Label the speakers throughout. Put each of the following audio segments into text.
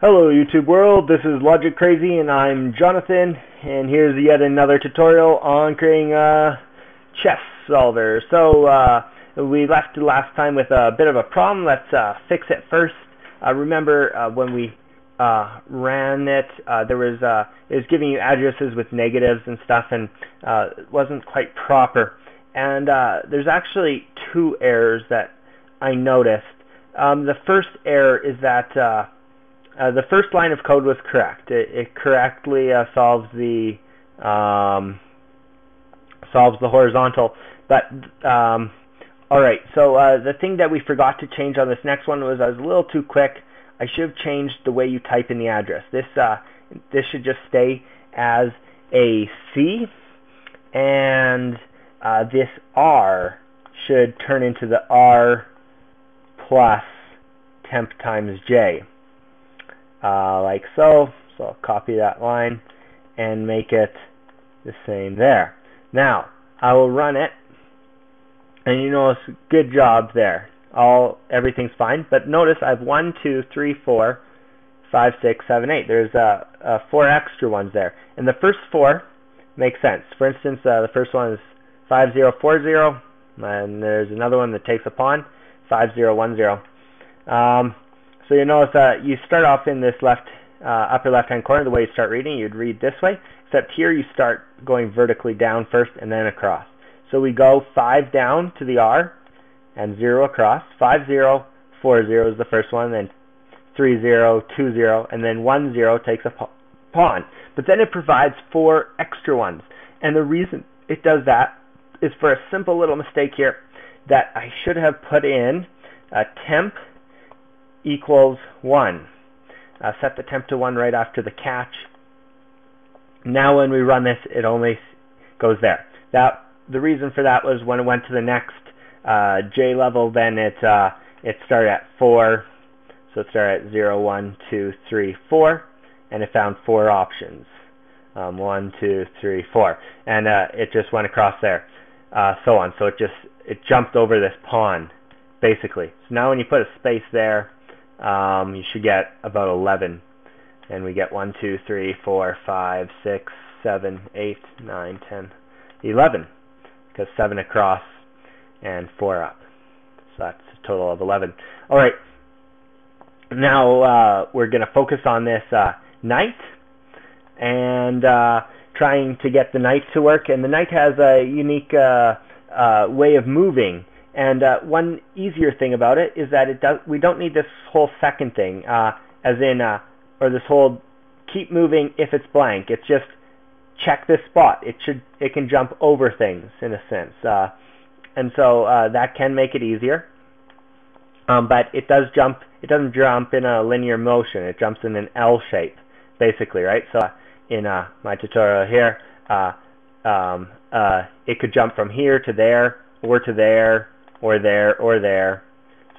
Speaker 1: Hello YouTube world, this is Logic Crazy and I'm Jonathan and here's yet another tutorial on creating a chess solver. So uh, we left last time with a bit of a problem, let's uh, fix it first. Uh, remember uh, when we uh, ran it, uh, there was it was giving you addresses with negatives and stuff and it wasn't quite proper. And there's actually two errors that I noticed. Um, the first error is that uh, the first line of code was correct. It, it correctly uh, solves the um, solves the horizontal. But um, all right, so uh, the thing that we forgot to change on this next one was I was a little too quick. I should have changed the way you type in the address. This uh, this should just stay as a C, and uh, this R should turn into the R plus temp times J uh, like so. So I'll copy that line and make it the same there. Now, I will run it, and you notice, good job there. All Everything's fine, but notice I have 1, 2, 3, 4, 5, 6, 7, 8. There's uh, uh, four extra ones there. And the first four make sense. For instance, uh, the first one is 5040, and there's another one that takes a pawn, 5010. Um, so you notice that you start off in this left uh, upper left hand corner the way you start reading you'd read this way. Except here you start going vertically down first and then across. So we go 5 down to the R and 0 across. 5 0 4 0 is the first one then 3 0 2 0 and then 1 0 takes a pawn. But then it provides four extra ones. And the reason it does that is for a simple little mistake here that I should have put in a temp equals 1. Uh, set the temp to 1 right after the catch. Now when we run this, it only goes there. That The reason for that was when it went to the next uh, J level, then it, uh, it started at 4. So it started at 0, 1, 2, 3, 4. And it found four options. Um, 1, 2, 3, 4. And uh, it just went across there. Uh, so on. So it just it jumped over this pawn, basically. So now when you put a space there, um, you should get about 11. And we get 1, 2, 3, 4, 5, 6, 7, 8, 9, 10, 11. Because 7 across and 4 up. So that's a total of 11. All right. Now uh, we're going to focus on this uh, knight and uh, trying to get the knight to work. And the knight has a unique uh, uh, way of moving and uh, one easier thing about it is that it does. We don't need this whole second thing, uh, as in, uh, or this whole keep moving if it's blank. It's just check this spot. It should. It can jump over things in a sense, uh, and so uh, that can make it easier. Um, but it does jump. It doesn't jump in a linear motion. It jumps in an L shape, basically, right? So uh, in my tutorial here, um, it could jump from here to there or to there or there, or there.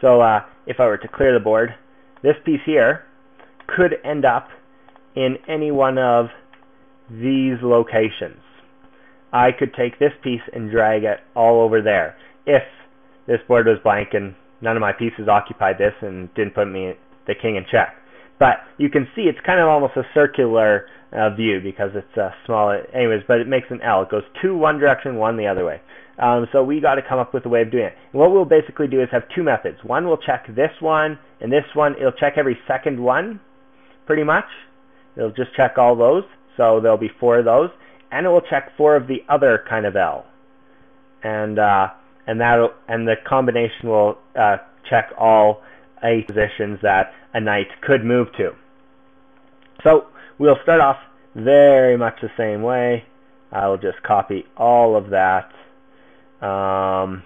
Speaker 1: So uh, if I were to clear the board, this piece here could end up in any one of these locations. I could take this piece and drag it all over there if this board was blank and none of my pieces occupied this and didn't put me the king in check. But you can see it's kind of almost a circular uh, view because it's uh, small. Anyways, but it makes an L. It goes two one direction, one the other way. Um, so we got to come up with a way of doing it. And what we'll basically do is have two methods. One will check this one and this one. It'll check every second one, pretty much. It'll just check all those. So there'll be four of those. And it will check four of the other kind of L. And uh, and that and the combination will uh, check all eight positions that a knight could move to. So we'll start off very much the same way. I'll just copy all of that um,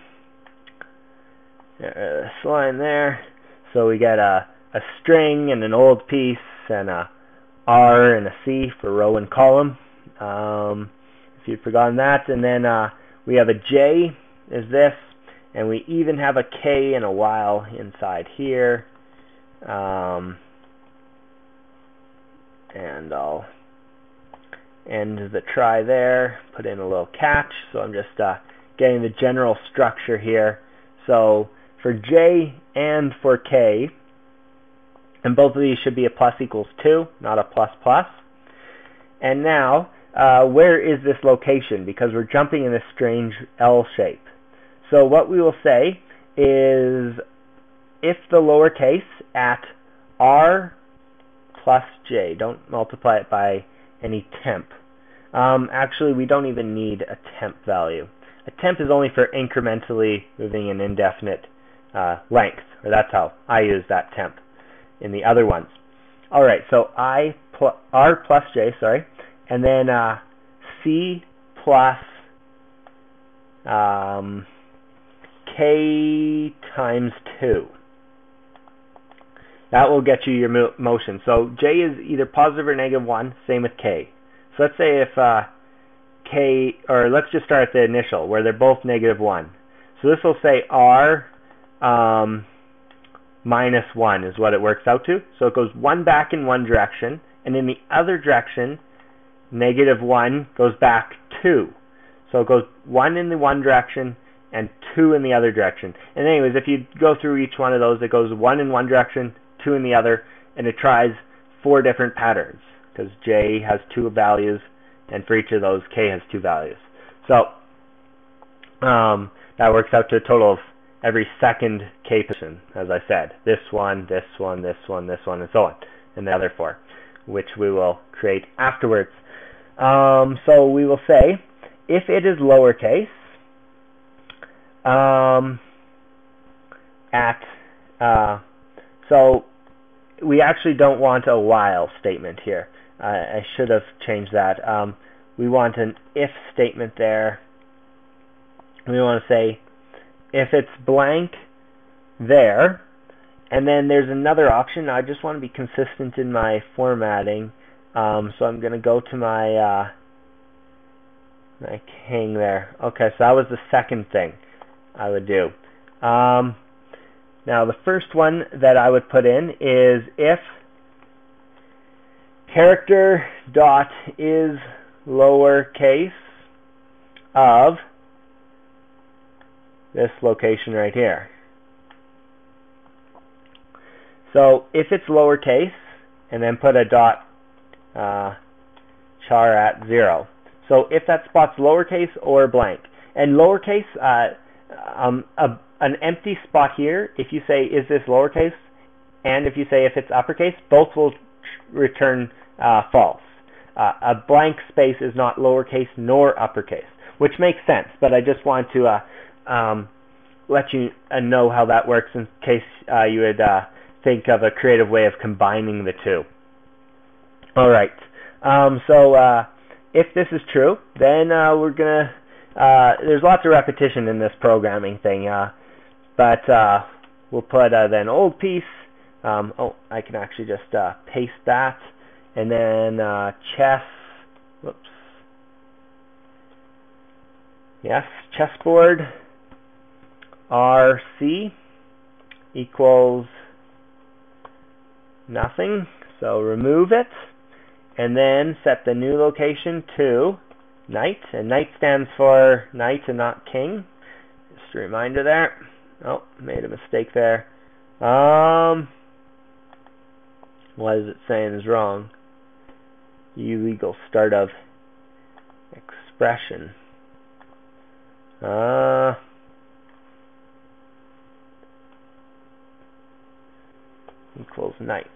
Speaker 1: this line there. So we get a, a string and an old piece and a R and a C for row and column. Um, if you'd forgotten that. And then uh, we have a J is this. And we even have a K and a while inside here. Um, and I'll end the try there, put in a little catch. So I'm just uh, getting the general structure here. So for J and for K, And both of these should be a plus equals 2, not a plus plus. And now, uh, where is this location? Because we're jumping in a strange L shape. So what we will say is if the lowercase at r plus j, don't multiply it by any temp. Um, actually, we don't even need a temp value. A temp is only for incrementally moving an indefinite uh, length, or that's how I use that temp in the other ones. All right, so I pl r plus j, sorry, and then uh, c plus um, k times 2. That will get you your mo motion. So j is either positive or negative 1, same with k. So let's say if uh, k, or let's just start at the initial, where they're both negative 1. So this will say r um, minus 1 is what it works out to. So it goes 1 back in one direction, and in the other direction, negative 1 goes back 2. So it goes 1 in the one direction and 2 in the other direction. And anyways, if you go through each one of those, it goes 1 in one direction, 2 in the other, and it tries four different patterns because j has two values, and for each of those, k has two values. So um, that works out to a total of every second k position, as I said. This one, this one, this one, this one, and so on, and the other four, which we will create afterwards. Um, so we will say, if it is lowercase, um, at, uh, so we actually don't want a while statement here. Uh, I should have changed that. Um, we want an if statement there. We want to say if it's blank there, and then there's another option. I just want to be consistent in my formatting. Um, so I'm going to go to my, uh, my hang there. Okay, so that was the second thing I would do. Um, now the first one that I would put in is if character dot is lowercase of this location right here. So if it's lowercase, and then put a dot uh, char at zero. So if that spot's lowercase or blank, and lowercase, uh, um, a, an empty spot here, if you say is this lowercase, and if you say if it's uppercase, both will return uh, false. Uh, a blank space is not lowercase nor uppercase, which makes sense, but I just want to uh, um, let you uh, know how that works in case uh, you would uh, think of a creative way of combining the two. All right. Um, so if this is true, then we're gonna. Uh, there's lots of repetition in this programming thing, but we'll put then old piece. Um, oh, I can actually just paste that, and then chess. Whoops. Yes, chessboard RC equals nothing. So remove it and then set the new location to knight. And knight stands for knight and not king. Just a reminder there. Oh, made a mistake there. Um, what is it saying is wrong? Illegal start of expression. Uh, equals knight.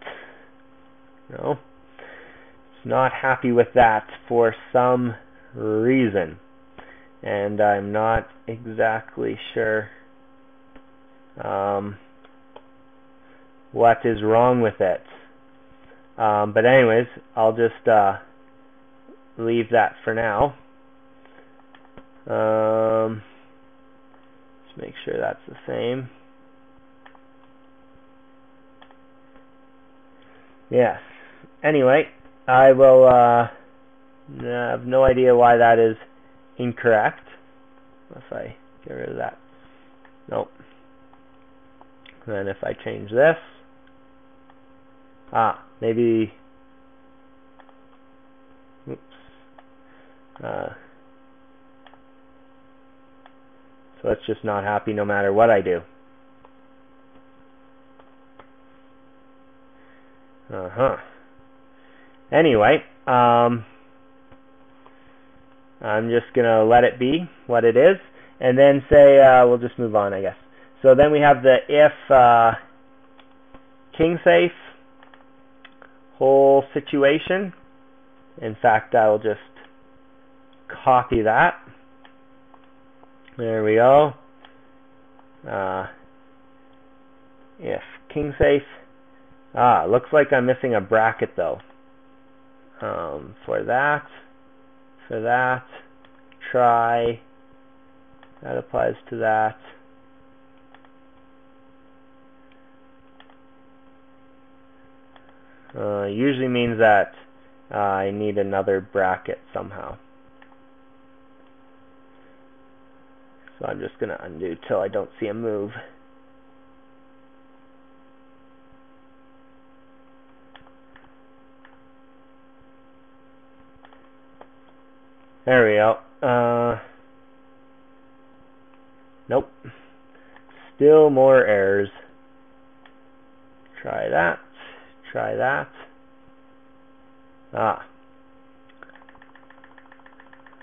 Speaker 1: No. It's not happy with that for some reason. And I'm not exactly sure um, what is wrong with it. Um, but anyways, I'll just uh, leave that for now. Um, let's make sure that's the same. Yes. Anyway, I will uh, have no idea why that is incorrect. If I get rid of that. Nope. Then if I change this. Ah, maybe. Oops. Uh, so it's just not happy no matter what I do. Uh-huh. Anyway, um, I'm just going to let it be what it is, and then say, uh, we'll just move on, I guess. So then we have the if uh, king safe whole situation. In fact, I will just copy that. There we go. Uh, if king safe. Ah, looks like I'm missing a bracket though. Um, for that, for that, try. That applies to that. Uh, usually means that uh, I need another bracket somehow. So I'm just going to undo till I don't see a move. There we go. Uh, nope. Still more errors. Try that. Try that. Ah.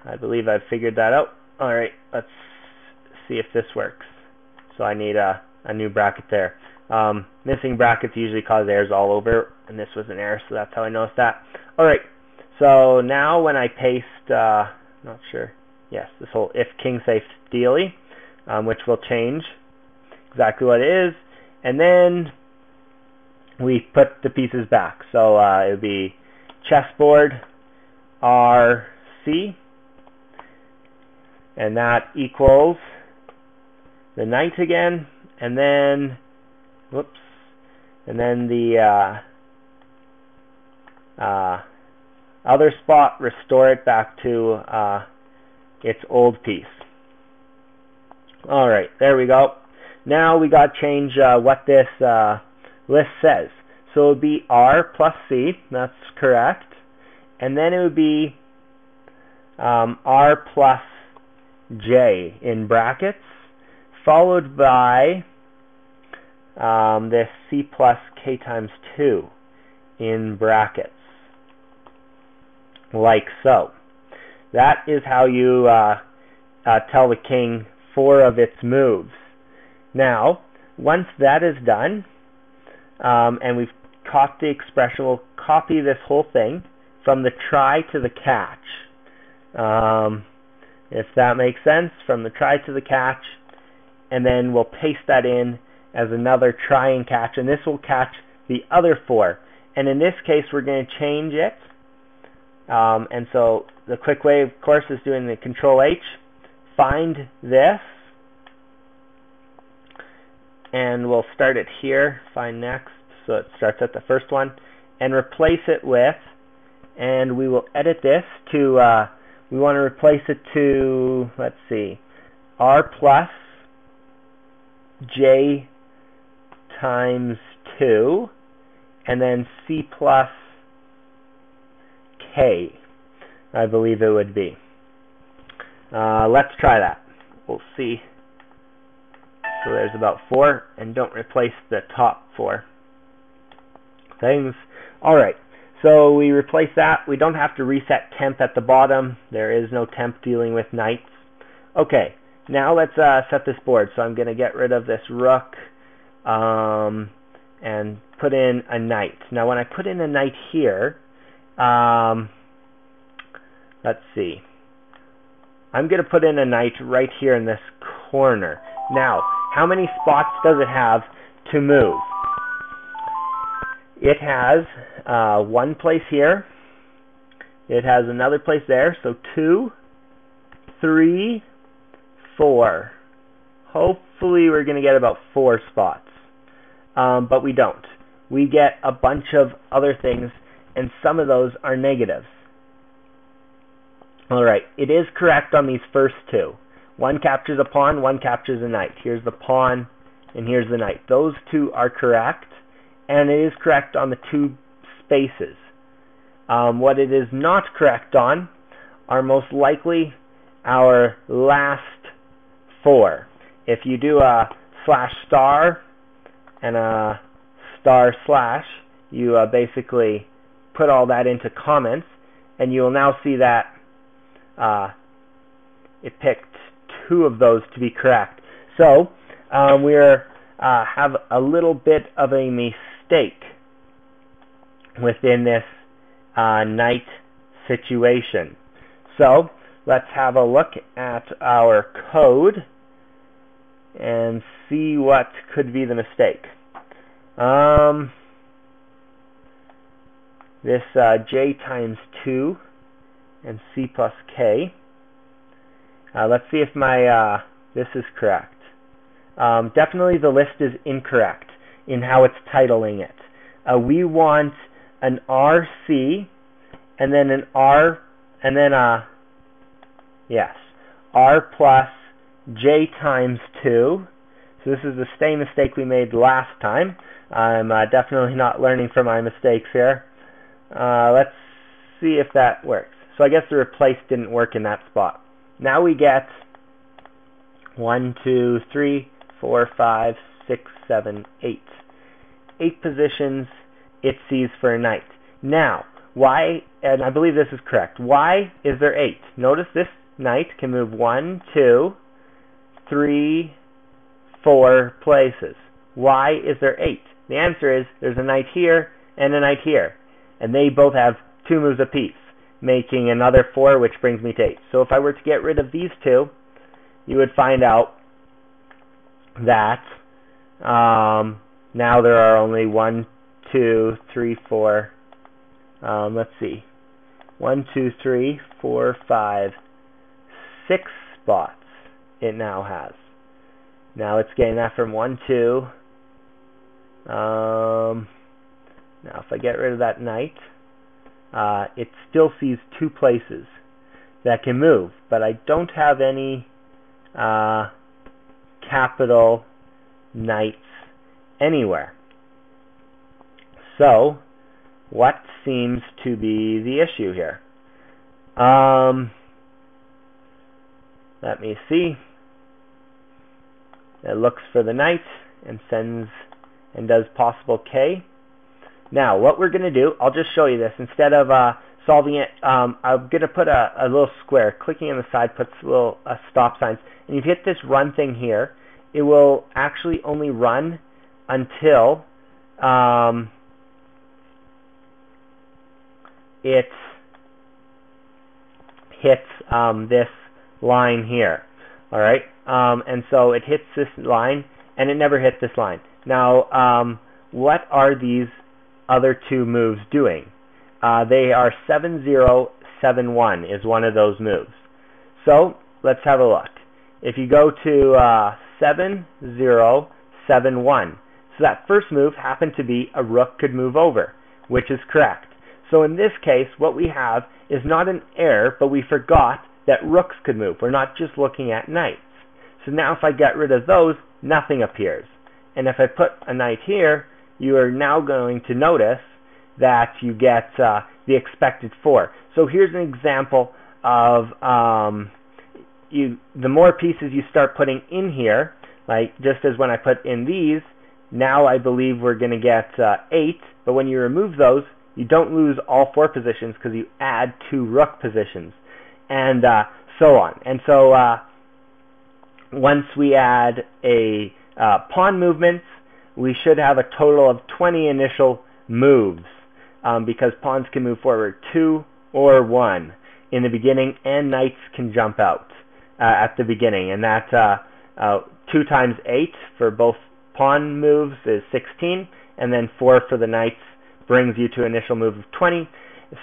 Speaker 1: I believe I've figured that out. Alright, let's see if this works. So I need a, a new bracket there. Um, missing brackets usually cause errors all over, and this was an error, so that's how I noticed that. Alright, so now when I paste, uh, not sure, yes, this whole if king safe steely, um, which will change exactly what it is, and then we put the pieces back. So uh, it would be chessboard RC, and that equals the knight again, and then, whoops, and then the uh, uh, other spot, restore it back to uh, its old piece. Alright, there we go. Now we got to change uh, what this uh, list says. So it would be R plus C, that's correct. And then it would be um, R plus J in brackets, followed by um, this C plus K times 2 in brackets, like so. That is how you uh, uh, tell the king four of its moves. Now, once that is done, um, and we've caught the expression, we'll copy this whole thing from the try to the catch. Um, if that makes sense, from the try to the catch, and then we'll paste that in as another try and catch, and this will catch the other four. And in this case, we're going to change it. Um, and so the quick way, of course, is doing the Control H, find this, and we'll start it here, find next, so it starts at the first one, and replace it with, and we will edit this to, uh, we want to replace it to, let's see, R plus J times 2, and then C plus K, I believe it would be. Uh, let's try that. We'll see. So there's about four, and don't replace the top four things. Alright, so we replace that. We don't have to reset temp at the bottom. There is no temp dealing with knights. Okay, now let's uh, set this board. So I'm going to get rid of this rook um, and put in a knight. Now when I put in a knight here, um, let's see. I'm going to put in a knight right here in this corner. Now, how many spots does it have to move? It has uh, one place here. It has another place there. So two, three, four. Hopefully we're going to get about four spots. Um, but we don't. We get a bunch of other things, and some of those are negatives. Alright, it is correct on these first two. One captures a pawn, one captures a knight. Here's the pawn, and here's the knight. Those two are correct, and it is correct on the two spaces. Um, what it is not correct on are most likely our last four. If you do a slash star and a star slash, you uh, basically put all that into comments, and you will now see that uh, it picked two of those to be correct. So um, we uh, have a little bit of a mistake within this uh, knight situation. So let's have a look at our code and see what could be the mistake. Um, this uh, j times 2 and c plus k. Uh, let's see if my uh, this is correct. Um, definitely the list is incorrect in how it's titling it. Uh, we want an RC and then an R and then a uh, yes R plus J times 2. So this is the same mistake we made last time. I'm uh, definitely not learning from my mistakes here. Uh, let's see if that works. So I guess the replace didn't work in that spot. Now we get 1, 2, 3, 4, 5, 6, 7, 8. 8 positions it sees for a knight. Now, why, and I believe this is correct, why is there 8? Notice this knight can move 1, 2, 3, 4 places. Why is there 8? The answer is there's a knight here and a knight here. And they both have two moves apiece, making another 4, which brings me to 8. So if I were to get rid of these two, you would find out that um, now there are only one, two, three, four. Um, let's see, one, two, three, four, five, six spots. It now has. Now it's getting that from one, two. Um, now if I get rid of that knight, uh, it still sees two places that can move, but I don't have any uh, capital knights anywhere. So, what seems to be the issue here? Um, let me see. It looks for the knight and sends and does possible K. Now, what we're going to do, I'll just show you this. Instead of uh, solving it, um, I'm going to put a, a, little square. Clicking on the side puts little uh, stop signs. And if you hit this run thing here, it will actually only run until um, it hits um, this line here. All right, um, and so it hits this line, and it never hit this line. Now, um, what are these other two moves doing? Uh, they are 7071 is one of those moves. So let's have a look. If you go to uh, 7071, so that first move happened to be a rook could move over, which is correct. So in this case, what we have is not an error, but we forgot that rooks could move. We're not just looking at knights. So now if I get rid of those, nothing appears. And if I put a knight here, you are now going to notice that you get uh, the expected four. So here's an example of um, you. the more pieces you start putting in here, like just as when I put in these, now I believe we're going to get uh, eight, but when you remove those, you don't lose all four positions because you add two rook positions, and uh, so on. And so uh, once we add a uh, pawn movements, we should have a total of 20 initial moves um, because pawns can move forward two or one in the beginning, and knights can jump out uh, at the beginning. And that uh, uh, 2 times 8 for both pawn moves is 16, and then 4 for the knights brings you to initial move of 20.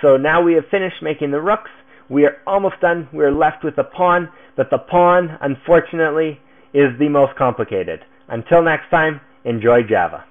Speaker 1: So now we have finished making the rooks. We are almost done. We're left with the pawn, but the pawn, unfortunately, is the most complicated. Until next time, enjoy Java.